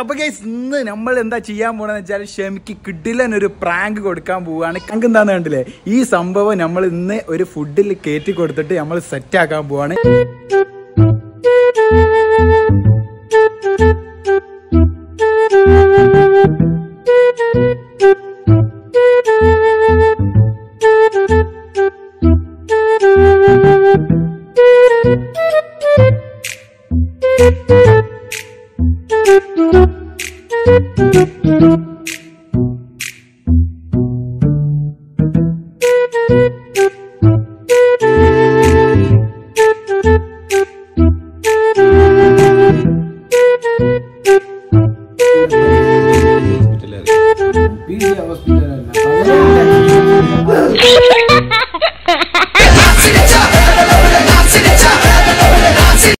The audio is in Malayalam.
അപ്പൊ ഗൈസ് ഇന്ന് നമ്മൾ എന്താ ചെയ്യാൻ പോണെന്ന് വെച്ചാൽ ഷെമിക്ക് കിഡിലൻ ഒരു പ്രാങ്ക് കൊടുക്കാൻ പോവുകയാണ് കങ്ക് എന്താന്ന് കണ്ടില്ലേ? ഈ സംഭവം നമ്മൾ ഇന്ന് ഒരു ഫുഡിൽ കയറ്റി കൊടുത്തിട്ട് നമ്മൾ സെറ്റ് ആക്കാൻ പോവാണ്. Hospital PT hospital